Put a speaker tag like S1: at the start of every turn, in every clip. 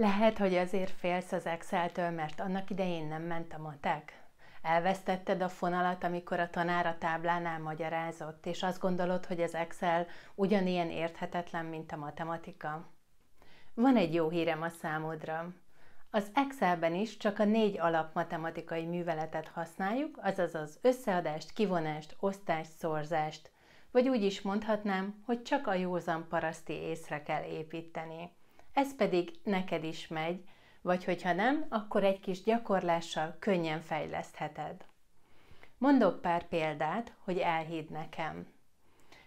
S1: Lehet, hogy azért félsz az Excel-től, mert annak idején nem ment a matek? Elvesztetted a fonalat, amikor a tanár a táblánál magyarázott, és azt gondolod, hogy az Excel ugyanilyen érthetetlen, mint a matematika? Van egy jó hírem a számodra. Az Excelben is csak a négy alapmatematikai műveletet használjuk, azaz az összeadást, kivonást, osztást, szorzást, vagy úgy is mondhatnám, hogy csak a józan paraszti észre kell építeni. Ez pedig neked is megy, vagy hogyha nem, akkor egy kis gyakorlással könnyen fejlesztheted. Mondok pár példát, hogy elhidd nekem.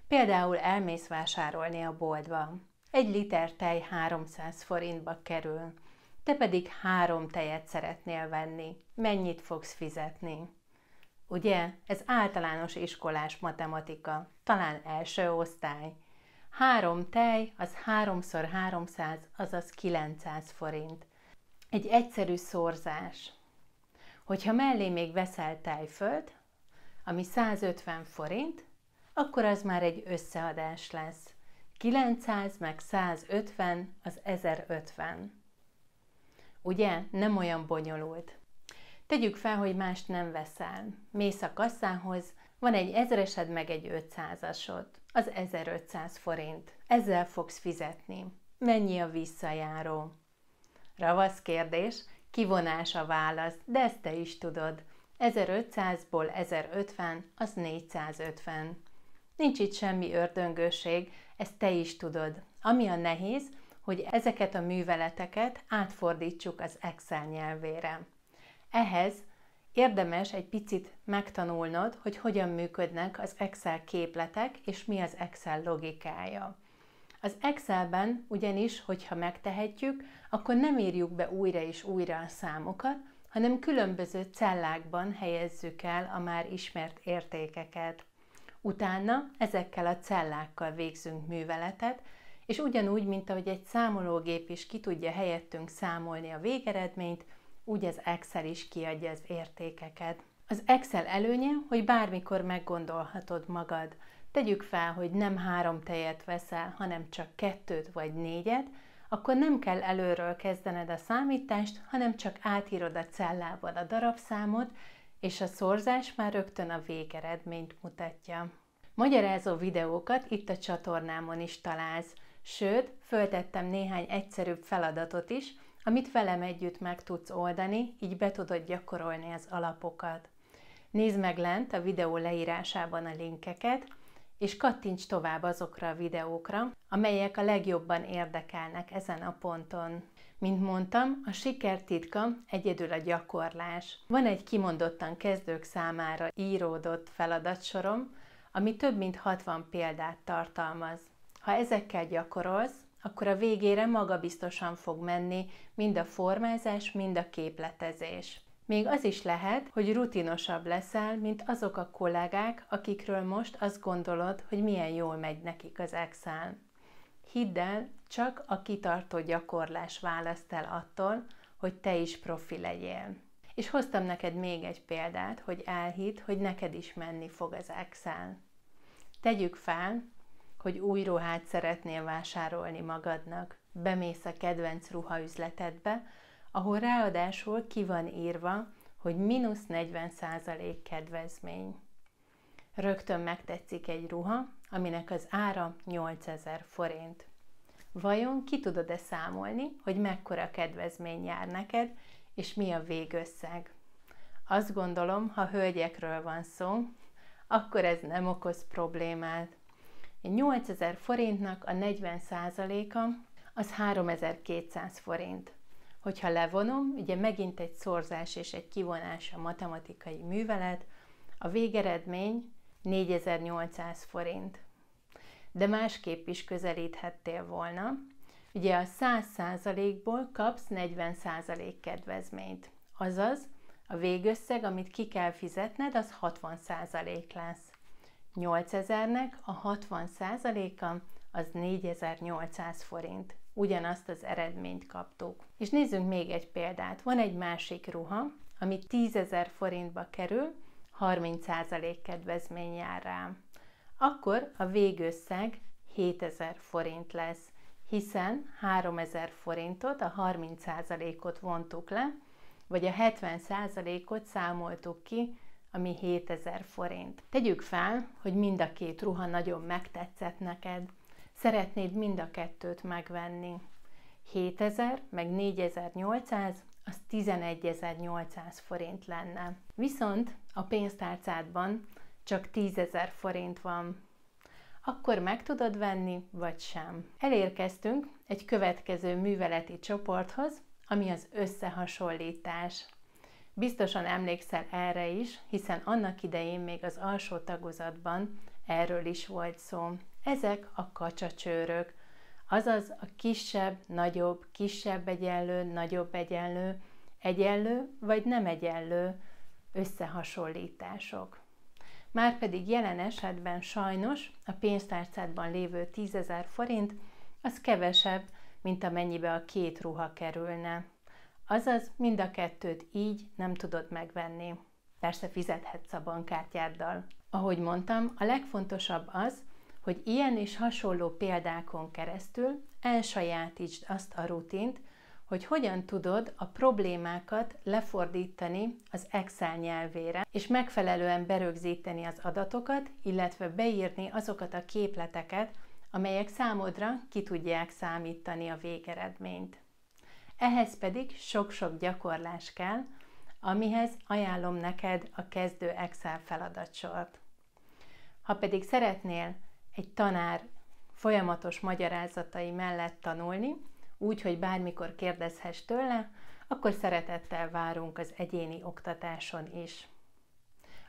S1: Például elmész vásárolni a boltba. Egy liter tej 300 forintba kerül, te pedig három tejet szeretnél venni. Mennyit fogsz fizetni? Ugye? Ez általános iskolás matematika, talán első osztály. Három tej, az háromszor 300, azaz 900 forint. Egy egyszerű szorzás. Hogyha mellé még veszel tejföld, ami 150 forint, akkor az már egy összeadás lesz. 900 meg 150 az 1050. Ugye? Nem olyan bonyolult. Tegyük fel, hogy mást nem veszel. Mész a kasszához, van egy ezeresed meg egy 500-asod. Az 1500 forint. Ezzel fogsz fizetni. Mennyi a visszajáró? Ravasz kérdés, kivonás a válasz, de ezt te is tudod. 1500-ból 1050, az 450. Nincs itt semmi ördöngőség, ezt te is tudod. Ami a nehéz, hogy ezeket a műveleteket átfordítsuk az Excel nyelvére. Ehhez érdemes egy picit megtanulnod, hogy hogyan működnek az Excel képletek, és mi az Excel logikája. Az Excelben ugyanis, hogyha megtehetjük, akkor nem írjuk be újra és újra a számokat, hanem különböző cellákban helyezzük el a már ismert értékeket. Utána ezekkel a cellákkal végzünk műveletet, és ugyanúgy, mint ahogy egy számológép is ki tudja helyettünk számolni a végeredményt, úgy az Excel is kiadja az értékeket. Az Excel előnye, hogy bármikor meggondolhatod magad. Tegyük fel, hogy nem három tejet veszel, hanem csak kettőt vagy négyet, akkor nem kell előről kezdened a számítást, hanem csak átírod a cellával a darabszámot, és a szorzás már rögtön a végeredményt mutatja. Magyarázó videókat itt a csatornámon is találsz, sőt, föltettem néhány egyszerűbb feladatot is, amit velem együtt meg tudsz oldani, így be tudod gyakorolni az alapokat. Nézd meg lent a videó leírásában a linkeket, és kattints tovább azokra a videókra, amelyek a legjobban érdekelnek ezen a ponton. Mint mondtam, a siker titka egyedül a gyakorlás. Van egy kimondottan kezdők számára íródott feladatsorom, ami több mint 60 példát tartalmaz. Ha ezekkel gyakorolsz, akkor a végére magabiztosan fog menni mind a formázás, mind a képletezés. Még az is lehet, hogy rutinosabb leszel, mint azok a kollégák, akikről most azt gondolod, hogy milyen jól megy nekik az Excel. Hidd el, csak a kitartó gyakorlás választ el attól, hogy te is profi legyél. És hoztam neked még egy példát, hogy elhidd, hogy neked is menni fog az Excel. Tegyük fel, hogy új ruhát szeretnél vásárolni magadnak. Bemész a kedvenc ruhaüzletedbe, ahol ráadásul ki van írva, hogy mínusz 40% kedvezmény. Rögtön megtetszik egy ruha, aminek az ára 8000 forint. Vajon ki tudod-e számolni, hogy mekkora kedvezmény jár neked, és mi a végösszeg? Azt gondolom, ha hölgyekről van szó, akkor ez nem okoz problémát. 8000 forintnak a 40%-a az 3200 forint. Hogyha levonom, ugye megint egy szorzás és egy kivonás a matematikai művelet, a végeredmény 4800 forint. De másképp is közelíthettél volna. Ugye a 100%-ból kapsz 40% kedvezményt. Azaz, a végösszeg, amit ki kell fizetned, az 60% lesz. 8000-nek a 60%-a az 4800 forint. Ugyanazt az eredményt kaptuk. És nézzünk még egy példát. Van egy másik ruha, ami 10.000 forintba kerül, 30% kedvezmény jár rá. Akkor a végösszeg 7000 forint lesz. hiszen 3000 forintot, a 30%-ot vontuk le, vagy a 70%-ot számoltuk ki, ami 7000 forint. Tegyük fel, hogy mind a két ruha nagyon megtetszett neked. Szeretnéd mind a kettőt megvenni. 7000 meg 4800, az 11.800 forint lenne. Viszont a pénztárcádban csak 10.000 forint van. Akkor meg tudod venni, vagy sem. Elérkeztünk egy következő műveleti csoporthoz, ami az összehasonlítás. Biztosan emlékszel erre is, hiszen annak idején még az alsó tagozatban erről is volt szó. Ezek a kacsacsőrök, azaz a kisebb, nagyobb, kisebb egyenlő, nagyobb egyenlő, egyenlő vagy nem egyenlő összehasonlítások. Márpedig jelen esetben sajnos a pénztárcádban lévő 10.000 forint az kevesebb, mint amennyibe a két ruha kerülne. Azaz mind a kettőt így nem tudod megvenni. Persze fizethetsz a bankkártyáddal. Ahogy mondtam, a legfontosabb az, hogy ilyen és hasonló példákon keresztül elsajátítsd azt a rutint, hogy hogyan tudod a problémákat lefordítani az Excel nyelvére, és megfelelően berögzíteni az adatokat, illetve beírni azokat a képleteket, amelyek számodra ki tudják számítani a végeredményt. Ehhez pedig sok-sok gyakorlás kell, amihez ajánlom neked a kezdő Excel feladatsort. Ha pedig szeretnél egy tanár folyamatos magyarázatai mellett tanulni, úgy, hogy bármikor kérdezhess tőle, akkor szeretettel várunk az egyéni oktatáson is.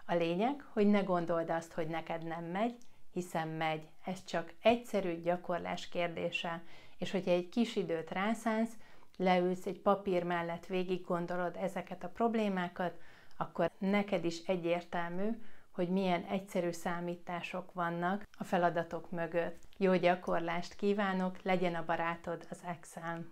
S1: A lényeg, hogy ne gondold azt, hogy neked nem megy, hiszen megy. Ez csak egyszerű gyakorlás kérdése, és hogyha egy kis időt rászánsz, leülsz egy papír mellett, végig gondolod ezeket a problémákat, akkor neked is egyértelmű, hogy milyen egyszerű számítások vannak a feladatok mögött. Jó gyakorlást kívánok, legyen a barátod az Excel.